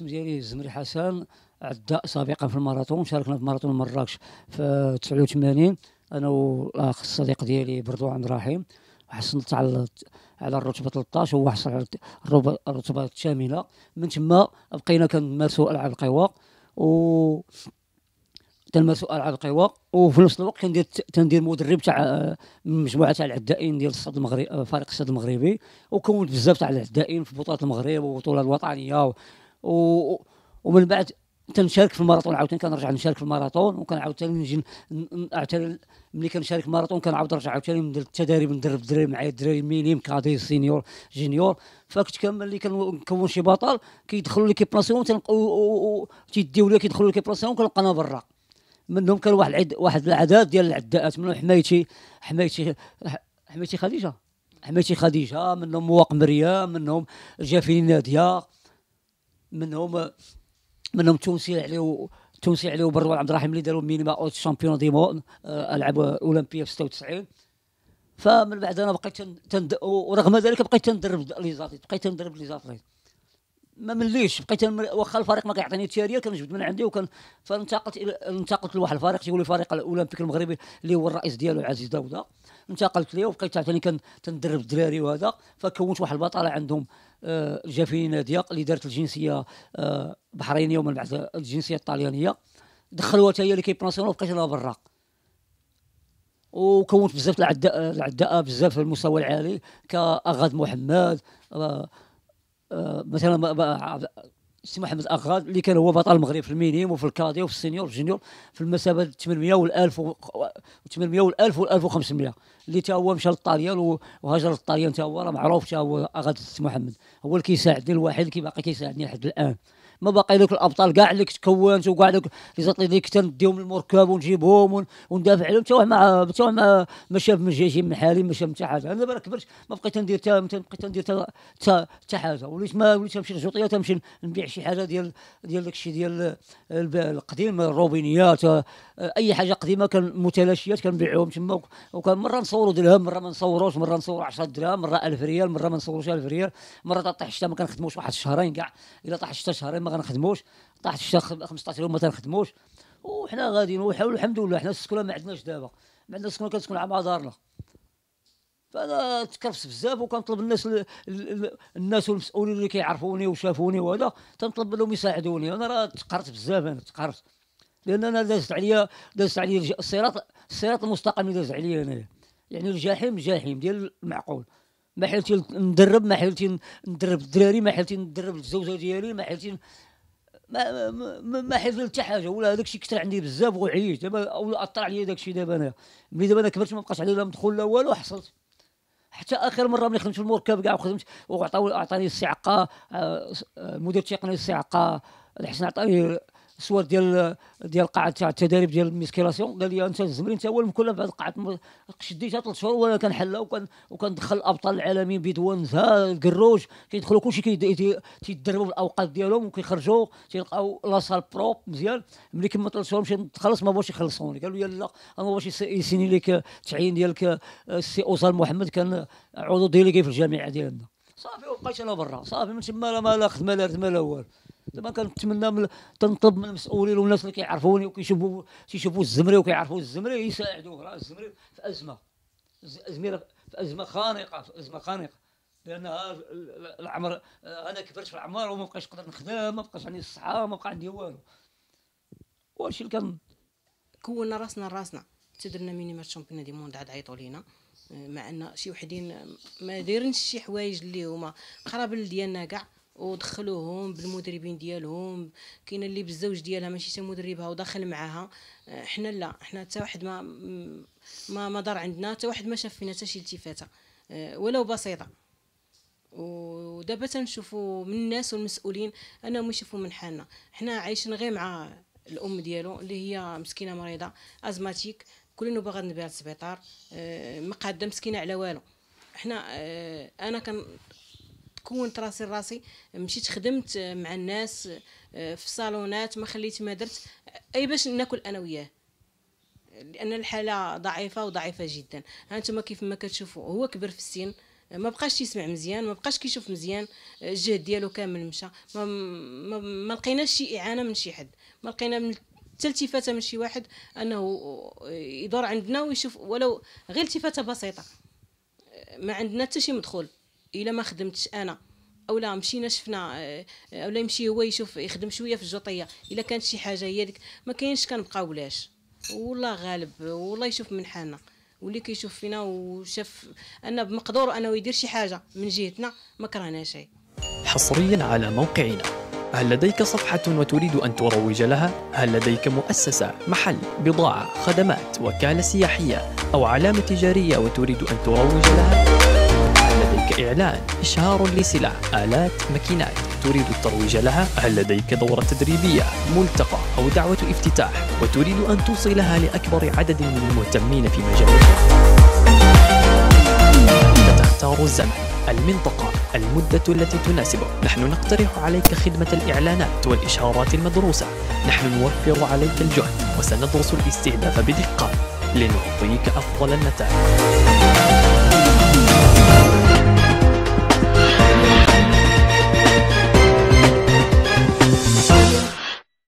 الاسم ديالي الزمري حسن عداء سابقا في الماراثون شاركنا في ماراثون مراكش في 89 أنا والاخ الصديق ديالي بردوان رحيم حصلت على على الرتبة 13 وهو حصل على الرتبة الثامنة. من تما بقينا كنمارسوا ألعاب القوى و تنمارسوا ألعاب القوى وفي نفس الوقت كندير تندير مدرب تاع مجموعة تاع العدائين ديال الصد المغربي فريق الصد المغربي. وكونت بزاف تاع العدائين في بطولات المغرب وبطولات الوطنية و... ومن بعد تنشارك في الماراثون. عاوتاني كنرجع نشارك في الماراثون وكنعاود ثاني نجي عاوتاني ملي كنشارك في الماراثون كنعاود نرجع عاوتاني ندير التدريب ندرب الدراري معايا الدراري مينيم كادي سينيور جينيور فكنت كامل اللي كنكون شي بطل كيدخلوا ليكيب ناسيون تيديو لي كيدخلوا ليكيب ناسيون كنلقانا برا. منهم كان واحد العد واحد العداد ديال العداءات منهم حمايتي حمايتي حمايتي خديجة حمايتي خديجة منهم مواق مريم منهم جافين نادية. منهم منهم تونسي عليه تونسي عليه وبروان عبد الرحيم اللي داروا مينيما أوت شامبيون دي مون آه، ألعاب أولمبية في 96 فمن بعد أنا بقيت تند... ورغم ذلك بقيت تندرب لي زاتيت بقيت تندرب لي زاتيت ما مليش بقيت واخا الفريق ما كيعطيني التياريه كنجبد من عندي وكان فانتقلت إلى انتقلت لواحد الفريق تيقول لي فريق الأولمبيك المغربي اللي هو الرئيس ديالو عزيز داوده انتقلت ليه وبقيت عاوتاني كنتدرب الدراري وهذا فكونت واحد البطاله عندهم آه، جافين نادية اللي دارت الجنسية آه، بحرينية ومن بعد الجنسية الطليانية. دخلوها حتى هي ليكيب ناسيونال وبقيت لها برا. وكونت بزاف العداء العداء بزاف في المستوى العالي كاغاد محمد آه، مثلا سي محمد اغاد اللي كان هو بطل المغرب في les minimes وفي les cadets وفي les seniors وفي les juniors في المسافه 800 وال 1000 و 800 وال 1000 وال 1500 اللي تا هو مشى للطاليان وهاجر للطاليان تا هو راه معروف تا هو اغاد سي محمد. هو اللي كيساعدني الوحيد اللي باقي كيساعدني لحد الآن. ما باقي لك الأبطال كاع اللي تكونت وكاع دوك les athlètes اللي كنت نديهم للمركب ونجيبهم وندافع عليهم. حتى واحد ما حتى واحد ما شاف من جيشي من حالي ما شاف حتى حاجة. أنا دابا كبرت ما بقيت ندير حتى بقيت ندير حتى حاجة. وليت ما وليت نمشي للجوطية تمشي نبيع شي حاجة ديال ديال داكشي ديال القديم الروبينيات أي حاجة قديمة كان متلاشيات كنبيعوهم تما. وكان مرة نصوروا درهم مرة ما نصوروش مرة نصوروا 10 دراهم مرة 1000 ريال مرة ما نصوروش 1000 ريال. مرة طاح الشتا ما كنخدموش واحد الشهرين كاع إلا طاح الشتا شهرين غنخدموش. طاح الشتا 15 يوم ما تنخدموش. وحنا غاديين ونحاولوا الحمد لله حنا السكونه ما عندناش دابا. ما عندنا سكونه كنسكن مع دارنا فأنا تكرفت بزاف وكنطلب الناس الناس والمسؤولين اللي كيعرفوني وشافوني وهذا تنطلب منهم يساعدوني. أنا راه تقرت بزاف أنا تقرت. لأن أنا دازت عليا دازت عليا الصراط الصراط المستقيم اللي داز عليا انايا يعني الجحيم جحيم ديال المعقول. ما حيلتي ندرب ما حيلتي ندرب الدراري ما حيلتي ندرب الزوجة ديالي ما حيلتي ما ما, ما حيلتي حتى حاجة. ولا هذاك الشيء كثر عندي بزاف وعييت. دابا أو أثر عليا داك الشيء دابا أنا. ملي دابا أنا كبرت ما بقاش علي لا مدخول لا والو حصلت. حتى آخر مرة ملي خدمت في المركب كاع وخدمت أعطاني الصعقة آه، المدير التقني الصعقة. الحسن عطاني الصور ديال ديال قاعة تاع التدريب ديال la musculation قال لي أنت الزمري أنت هو المكلف بهذه القاعه شديتها ثلاث شهور وأنا كنحلها وكان وكندخل الأبطال العالميين بدون زها الكروج كيدخلوا كلشي كيتدربوا في الأوقات ديالهم وكيخرجوا. تيلقاو la salle propre مزيان. ملي كملت ثلاث شهور مشيت نتخلص ما بغاوش يخلصوني. قالوا لي لا أنا ما بغاوش يسيني لك تعيين ديالك. السي اوصال محمد كان عضو délégué في الجامعة ديالنا. صافي وبقيت أنا برا. صافي من تما لا لا خدمة لا خدمه لا والو. زعما كنتمنى من تنطلب من المسؤولين والناس اللي كيعرفوني وكيشوفوا تيشوفوا الزمري وكيعرفوا الزمري يساعدوه. راه الزمري في أزمة. الزميره في أزمة خانقة في أزمة خانقة. لأن العمر أنا كبرت في العمر وما بقاش نقدر نخدم ما بقاش عندي الصحة ما بقى عندي والو. وهادشي اللي كان كونا راسنا راسنا. تدرنا مينيمات champions du monde عاد عيطوا لينا. مع أن شي وحدين ما دايرينش شي حوايج اللي هما قرابل ديالنا كاع. ودخلوهم بالمدربين ديالهم. كاينة اللي بالزوج ديالها ماشي حتى مدربها وداخل معاها. حنا لا حنا حتى واحد ما ما ما دار عندنا حتى واحد ما شاف فينا حتى شي التفاتة. ولو بسيطة. ودابا تنشوفوا من الناس والمسؤولين أنهم يشوفوا من حالنا. حنا عايشين غير مع الأم ديالو اللي هي مسكينة مريضة أزماتيك. كل نوبه غنبيها للسبيطار مقاده مسكينة على والو. حنا أنا كان كونت راسي راسي مشيت خدمت مع الناس آه، في صالونات ما خليت ما درت. أي باش ناكل أنا وياه. لأن الحالة ضعيفة وضعيفة جدا. ها أنتم كيف ما كتشوفوا هو كبر في السن ما بقاش يسمع مزيان ما بقاش كيشوف مزيان الجهد ديالو كامل مشى. ما, ما, ما لقيناش شي إعانة من شي حد. ما لقينا من حتى التفاتة من شي واحد أنه يدور عندنا ويشوف ولو غير التفاتة بسيطة. ما عندنا حتى شي مدخول. إلا ما خدمتش أنا. أولا مشينا شفنا أولا يمشي هو يشوف يخدم شوية في الجوطيه إلا كانت شي حاجة هي ديك ما كاينش كنبقاو بلاش. والله غالب والله يشوف من حالنا. واللي كيشوف فينا وشاف أن بمقدور أنه يدير شي حاجة من جهتنا ما كرهنا شيء حصريا على موقعنا. هل لديك صفحة وتريد أن تروج لها؟ هل لديك مؤسسة، محل، بضاعة، خدمات، وكالة سياحية أو علامة تجارية وتريد أن تروج لها؟ هل لديك إعلان، إشهار لسلع، آلات، ماكينات تريد الترويج لها؟ هل لديك دورة تدريبية، ملتقى أو دعوة افتتاح. وتريد أن توصلها لأكبر عدد من المهتمين في مجالك؟ تختار الزمن. المنطقة. المدة التي تناسبك. نحن نقترح عليك خدمة الإعلانات والإشهارات المدروسة. نحن نوفر عليك الجهد. وسندرس الاستهداف بدقة. لنعطيك أفضل النتائج.